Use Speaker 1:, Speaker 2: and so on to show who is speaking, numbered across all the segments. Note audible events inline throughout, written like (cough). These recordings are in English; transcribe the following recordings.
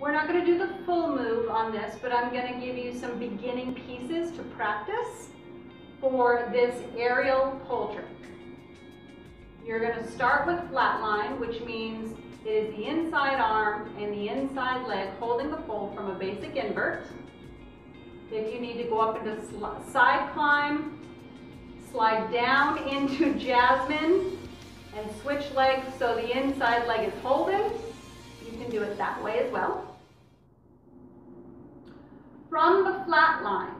Speaker 1: We're not going to do the full move on this, but I'm going to give you some beginning pieces to practice for this aerial pole trick. You're going to start with flatline, which means it is the inside arm and the inside leg holding the pole from a basic invert. If you need to go up into side climb, slide down into (laughs) jasmine, and switch legs so the inside leg is holding, you can do it that way as well. From the flat line,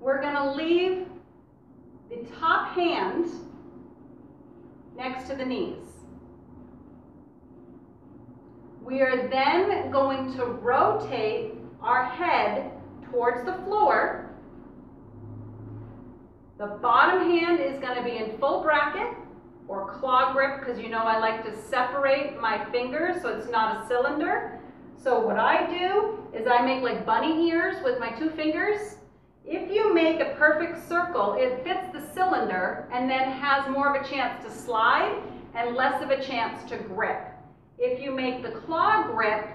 Speaker 1: we're going to leave the top hand next to the knees. We are then going to rotate our head towards the floor. The bottom hand is going to be in full bracket or claw grip because you know I like to separate my fingers so it's not a cylinder. So what I do is I make like bunny ears with my two fingers. If you make a perfect circle, it fits the cylinder and then has more of a chance to slide and less of a chance to grip. If you make the claw grip,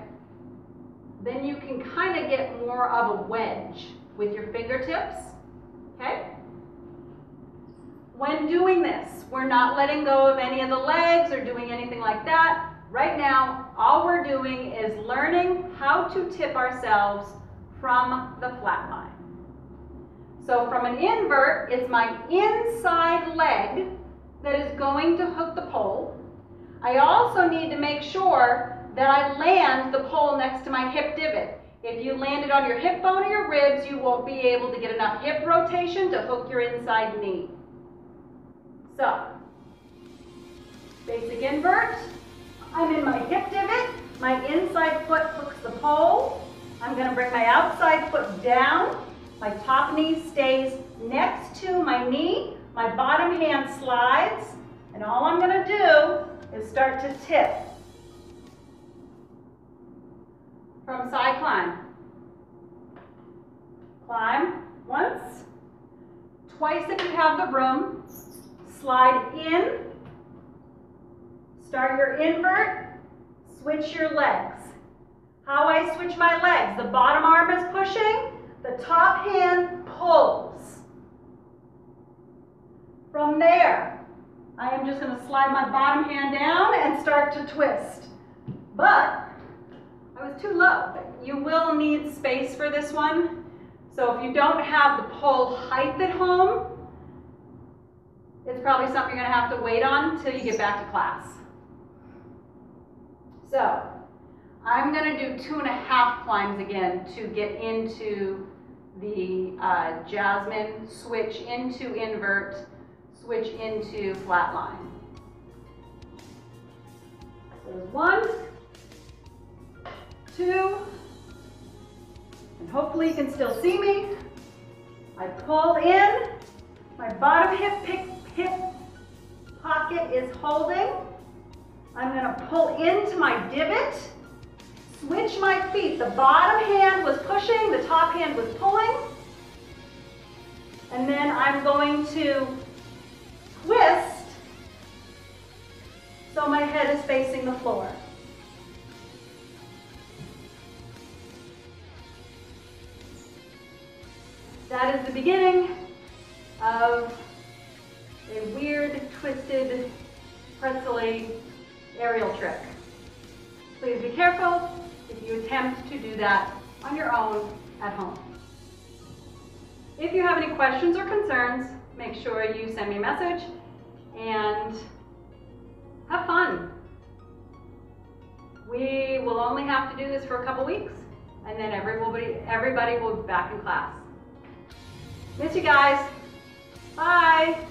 Speaker 1: then you can kind of get more of a wedge with your fingertips, okay? When doing this, we're not letting go of any of the legs or doing anything like that. Right now, all we're doing is learning how to tip ourselves from the flat line. So from an invert, it's my inside leg that is going to hook the pole. I also need to make sure that I land the pole next to my hip divot. If you land it on your hip bone or your ribs, you won't be able to get enough hip rotation to hook your inside knee. So, basic invert, I'm in my hip divot. My inside foot hooks the pole. I'm going to bring my outside foot down. My top knee stays next to my knee. My bottom hand slides. And all I'm going to do is start to tip. From side climb. Climb once. Twice if you have the room. Slide in Start your invert, switch your legs. How I switch my legs, the bottom arm is pushing, the top hand pulls. From there, I am just going to slide my bottom hand down and start to twist. But I was too low. You will need space for this one. So if you don't have the pole height at home, it's probably something you're going to have to wait on until you get back to class. So I'm going to do two and a half climbs again to get into the uh, jasmine, switch into invert, switch into flat line. There's one, two, and hopefully you can still see me. I pull in, my bottom hip, hip pocket is holding. I'm going to pull into my divot, switch my feet. The bottom hand was pushing, the top hand was pulling. And then I'm going to twist so my head is facing the floor. That is the beginning of a weird, twisted, pretzel aerial trick. Please be careful if you attempt to do that on your own at home. If you have any questions or concerns, make sure you send me a message and have fun. We will only have to do this for a couple weeks and then everybody, everybody will be back in class. Miss you guys. Bye.